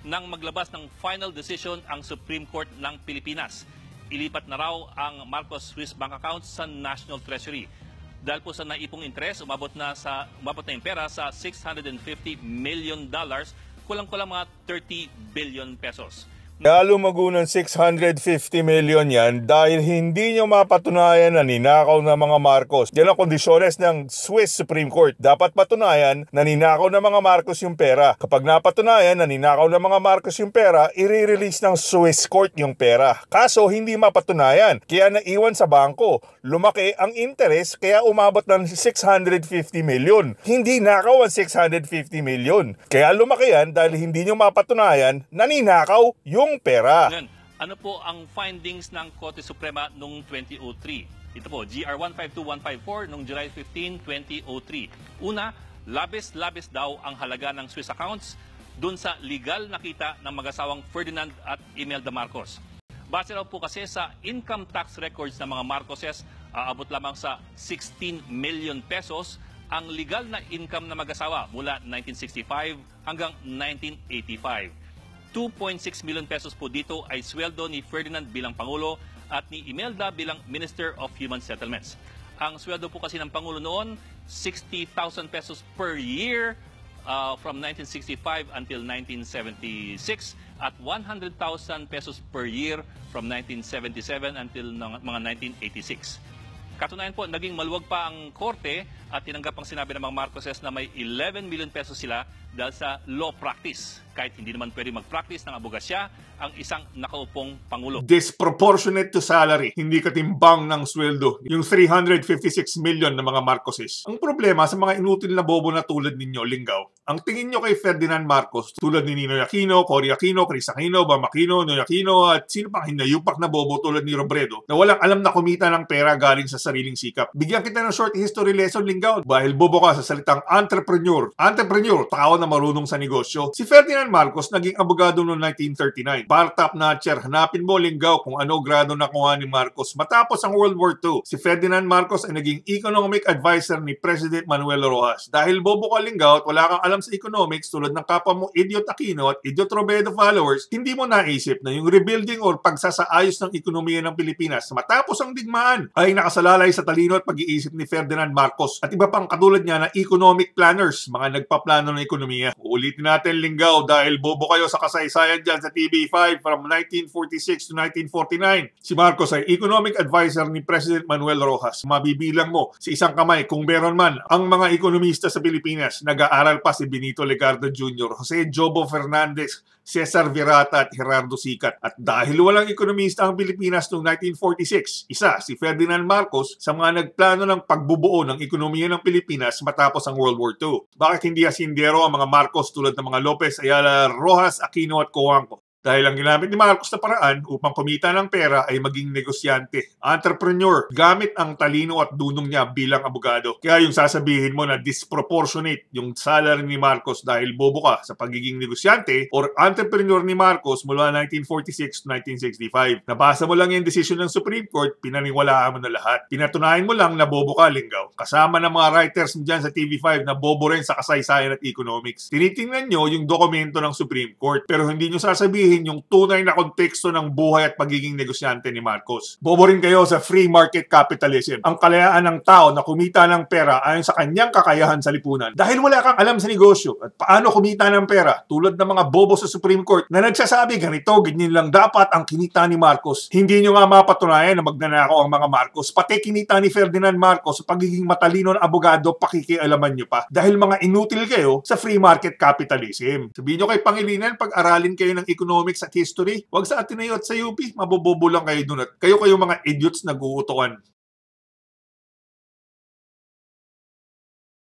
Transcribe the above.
nang maglabas ng final decision ang Supreme Court ng Pilipinas. Ilipat na raw ang Marcos Swiss bank account sa National Treasury. Dahil po sa naipong interest, umabot na sa umabot na yung pera sa 650 million dollars, kulang-kulang mga 30 billion pesos. Kaya lumago ng 650 million yan dahil hindi nyo mapatunayan na ninakaw ng mga Marcos. Yan ang kondisyones ng Swiss Supreme Court. Dapat patunayan na ninakaw ng mga Marcos yung pera. Kapag napatunayan na ninakaw ng mga Marcos yung pera, i-release ng Swiss Court yung pera. Kaso hindi mapatunayan. Kaya naiwan sa bangko. Lumaki ang interest kaya umabot ng 650 million. Hindi nakaw ang 650 million. Kaya lumaki yan dahil hindi nyo mapatunayan na ninakaw yung pera. Ngayon, ano po ang findings ng Korte Suprema noong 2003? Ito po, GR 152154 noong July 15, 2003. Una, labis-labis daw ang halaga ng Swiss accounts dun sa legal na kita ng mag-asawang Ferdinand at Imelda Marcos. Base raw po kasi sa income tax records ng mga Marcoses, aabot lamang sa 16 million pesos ang legal na income na mag-asawa mula 1965 hanggang 1985. 2.6 million pesos po dito ay sweldo ni Ferdinand bilang Pangulo at ni Imelda bilang Minister of Human Settlements. Ang sweldo po kasi ng Pangulo noon, 60,000 pesos per year uh, from 1965 until 1976 at 100,000 pesos per year from 1977 until mga 1986. Katunayan po, naging maluwag pa ang korte at tinanggap ang sinabi ng mga Marcoses na may 11 million pesos sila dahil sa law practice. Kahit hindi naman pwede mag-practice ng abogasya ang isang nakaupong Pangulo. disproportionate to salary, hindi katimbang ng sweldo, yung 356 million ng mga Marcoses. Ang problema sa mga inutil na bobo na tulad ninyo, Linggaw, ang tingin nyo kay Ferdinand Marcos, tulad ni Ninoy Aquino, Cory Aquino, Chris Aquino, Bam Aquino, Noy Aquino, at sino pang hinayupak na bobo tulad ni Robredo, na walang alam na kumita ng pera galing sa sariling sikap. Bigyan kita ng short history lesson, Linggaw, dahil bobo ka sa salitang entrepreneur. Entrepreneur, tao na marunong sa negosyo. Si Ferdinand Marcos naging abogado noong 1939. Bar top notcher, hanapin mo linggaw kung ano grado nakuha ni Marcos. Matapos ang World War II, si Ferdinand Marcos ay naging economic advisor ni President Manuel Rojas. Dahil bobo ka linggaw at wala kang alam sa economics tulad ng kapwa mo Idiot Aquino at Idiot Robredo followers, hindi mo naisip na yung rebuilding or pagsasaayos ng ekonomiya ng Pilipinas matapos ang digmaan ay nakasalalay sa talino at pag-iisip ni Ferdinand Marcos at iba pang katulad niya na economic planners, mga nagpaplano ng ekonomiya. Uulitin natin linggaw dahil bobo kayo sa kasaysayan dyan sa TV5 from 1946 to 1949. Si Marcos ay economic advisor ni President Manuel Rojas. Mabibilang mo sa isang kamay kung meron man ang mga ekonomista sa Pilipinas. Nag-aaral pa si Benito Legardo Jr., Jose Jobo Fernandez, Cesar Virata at Gerardo Sicat. At dahil walang ekonomista ang Pilipinas noong 1946, isa si Ferdinand Marcos sa mga nagplano ng pagbubuo ng ekonomiya ng Pilipinas matapos ang World War II. Bakit hindi asindero ang mga Marcos tulad ng mga Lopez Ayala, Rojas, Aquino at Coangco? Dahil ang ginamit ni Marcos na paraan upang kumita ng pera ay maging negosyante, entrepreneur, gamit ang talino at dunong niya bilang abogado. Kaya yung sasabihin mo na disproportionate yung salary ni Marcos dahil bobo ka sa pagiging negosyante or entrepreneur ni Marcos mula 1946 to 1965. Nabasa mo lang yung decision ng Supreme Court, pinaniwalaan mo na lahat. Pinatunayan mo lang na bobo ka, Linggaw. Kasama ng mga writers mo dyan sa TV5 na bobo rin sa kasaysayan at economics. Tinitingnan nyo yung dokumento ng Supreme Court pero hindi nyo sasabihin yung tunay na konteksto ng buhay at pagiging negosyante ni Marcos. Bobo rin kayo sa free market capitalism. Ang kalayaan ng tao na kumita ng pera ayon sa kanyang kakayahan sa lipunan. Dahil wala kang alam sa negosyo at paano kumita ng pera tulad ng mga bobo sa Supreme Court na nagsasabi ganito, ganyan lang dapat ang kinita ni Marcos. Hindi nyo nga mapatunayan na magnanakaw ang mga Marcos. Pati kinita ni Ferdinand Marcos sa pagiging matalino na abogado, pakikialaman nyo pa. Dahil mga inutil kayo sa free market capitalism. Sabihin nyo kay Pangilinan, pag-aralin kayo ng economics at history, wag sa Ateneo at sa UP, mabobobo lang kayo dun at kayo kayo mga idiots nag-uutukan.